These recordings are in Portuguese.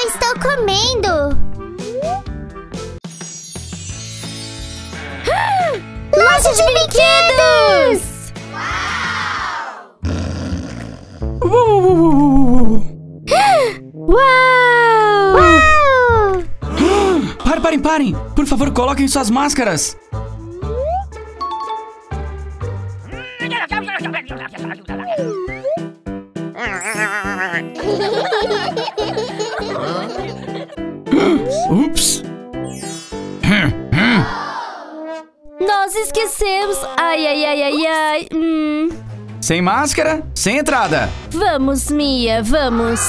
Eu estou comendo. Loja de brinquedos! Uau! Uau! Parem, parem, parem! Por favor, coloquem suas máscaras! Ups! Nós esquecemos. Ai, ai, ai, ai, ai. Hum. Sem máscara, sem entrada! Vamos, Mia, vamos.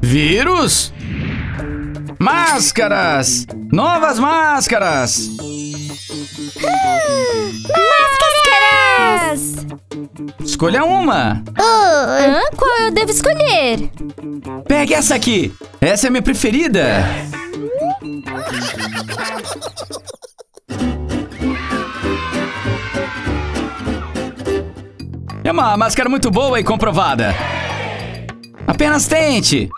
Vírus? Máscaras! Novas máscaras! Máscaras! Escolha uma! Oh, Hã? Qual eu devo escolher? Pegue essa aqui! Essa é a minha preferida! É uma máscara muito boa e comprovada. Apenas tente.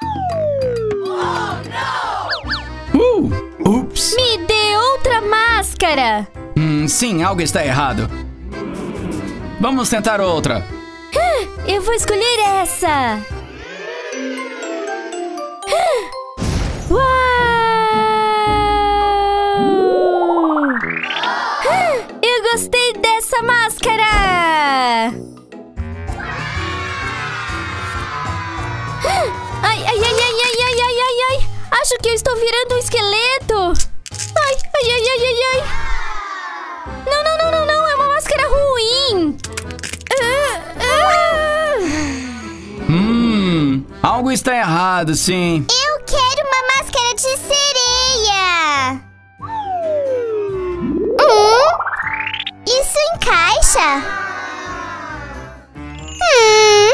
Uh, ups. Me dê outra máscara! Hum, sim, algo está errado. Vamos tentar outra. Eu vou escolher essa. Uau! Eu gostei dessa máscara. Ai, ai, ai, ai, ai, ai, ai, ai. Acho que eu estou virando um esqueleto. Ai, ai, ai, ai, ai, ai. Algo está errado, sim. eu quero uma máscara de sereia. Hum? Isso encaixa? Hum,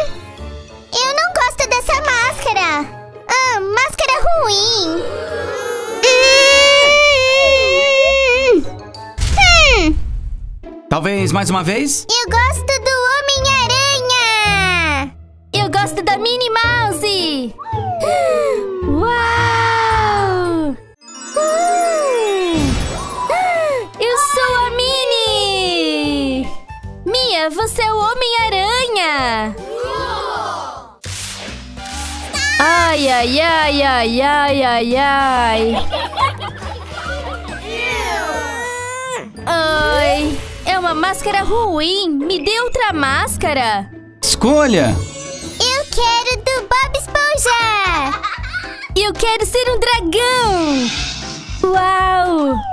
eu não gosto dessa máscara. Ah, máscara ruim. Hum. Hum, Talvez mais uma vez? eu gosto Você é o Homem-Aranha! Ai, ai, ai, ai, ai, ai, ai! Ai, é uma máscara ruim! Me dê outra máscara! Escolha! Eu quero do Bob Esponja. Eu quero ser um dragão! Uau!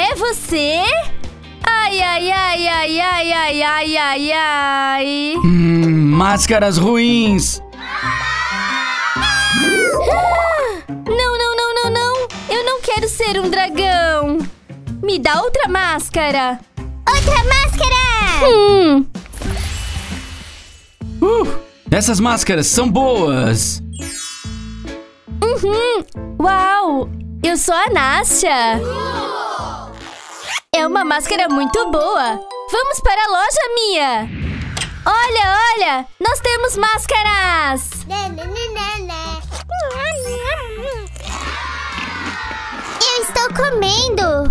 É você? Ai, ai, ai, ai, ai, ai, ai, ai, ai. Hum, máscaras ruins! Não, não, não, não, não. Eu não quero ser um dragão. Me dá outra máscara. Outra máscara! Hum, Uh, essas máscaras são boas! uhum. Uau, eu sou a Nástia. É uma máscara muito boa. Vamos para a loja, Mia. Olha, olha, nós temos máscaras. Eu estou comendo.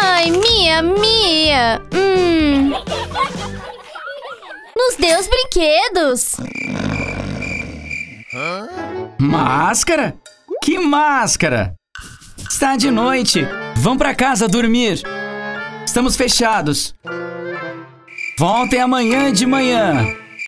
Ai, Mia, Mia. Hum. Nos dê os brinquedos. Máscara? Que máscara? Está de noite. Vão pra casa dormir. Estamos fechados. Voltem amanhã de manhã.